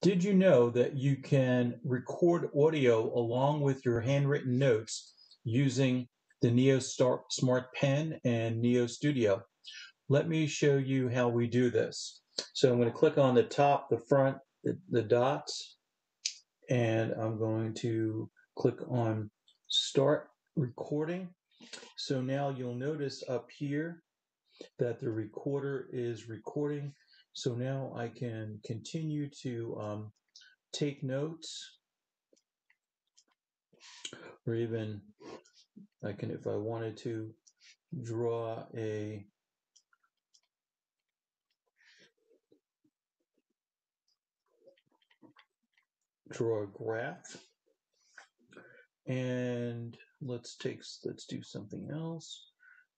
Did you know that you can record audio along with your handwritten notes using the Neo Smart Pen and Neo Studio? Let me show you how we do this. So I'm going to click on the top, the front, the, the dots, and I'm going to click on Start Recording. So now you'll notice up here that the recorder is recording so now I can continue to um, take notes. Or even I can, if I wanted to, draw a draw a graph. And let's take let's do something else.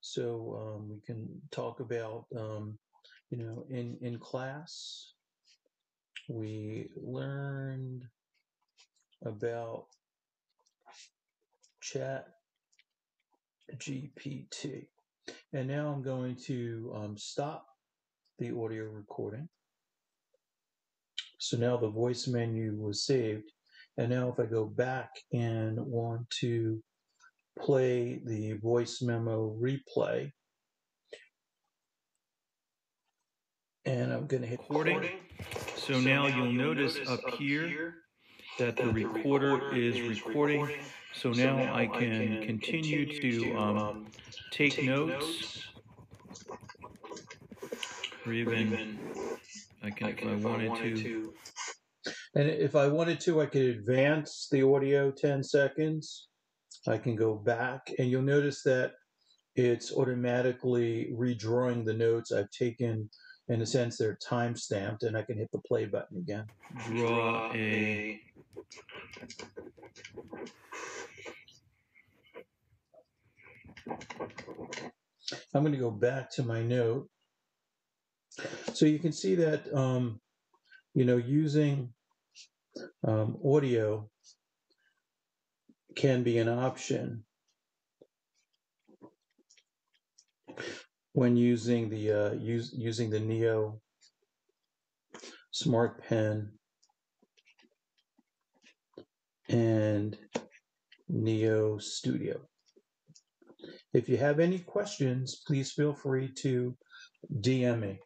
So um, we can talk about um, you know, in, in class, we learned about chat GPT. And now I'm going to um, stop the audio recording. So now the voice menu was saved. And now if I go back and want to play the voice memo replay, and I'm going to hit recording. So, so now, you'll, you'll notice, notice up here that the recorder is recording. So, so now, now I can, can continue, continue to um, um, take, take notes, or even I can, I can if I wanted, wanted to, to. And if I wanted to, I could advance the audio 10 seconds. I can go back, and you'll notice that it's automatically redrawing the notes I've taken in a sense they're time stamped and I can hit the play button again. Draw a I'm going to go back to my note. So you can see that, um, you know, using um, audio can be an option when using the uh, use, using the Neo Smart Pen and Neo Studio. If you have any questions, please feel free to DM me.